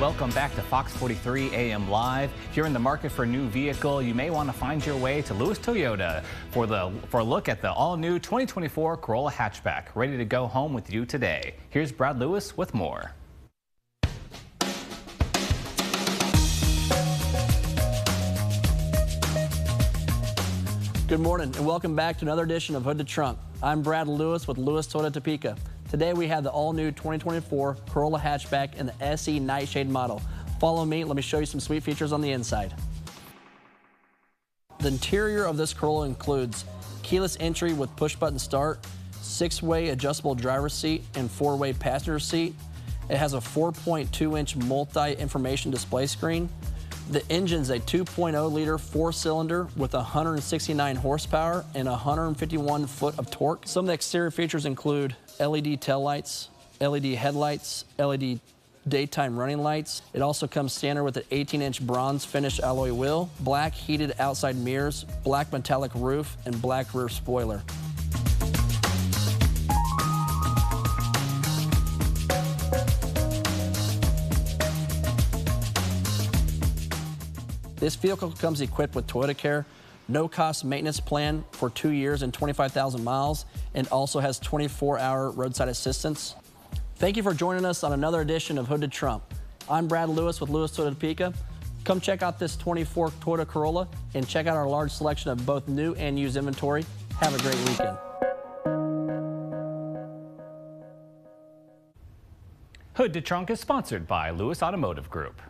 Welcome back to Fox 43 AM Live. If you're in the market for a new vehicle, you may want to find your way to Lewis Toyota for the for a look at the all-new 2024 Corolla hatchback, ready to go home with you today. Here's Brad Lewis with more. Good morning and welcome back to another edition of Hood to Trunk. I'm Brad Lewis with Lewis Toyota Topeka. Today we have the all-new 2024 Corolla hatchback in the SE Nightshade model. Follow me, let me show you some sweet features on the inside. The interior of this Corolla includes keyless entry with push-button start, six-way adjustable driver's seat, and four-way passenger seat. It has a 4.2-inch multi-information display screen. The engine's a 2.0 liter four cylinder with 169 horsepower and 151 foot of torque. Some of the exterior features include LED taillights, LED headlights, LED daytime running lights. It also comes standard with an 18-inch bronze finish alloy wheel, black heated outside mirrors, black metallic roof, and black rear spoiler. This vehicle comes equipped with Toyota Care, no cost maintenance plan for two years and 25,000 miles, and also has 24 hour roadside assistance. Thank you for joining us on another edition of Hood to Trunk. I'm Brad Lewis with Lewis Toyota Topeka. Come check out this 24 Toyota Corolla and check out our large selection of both new and used inventory. Have a great weekend. Hood to Trunk is sponsored by Lewis Automotive Group.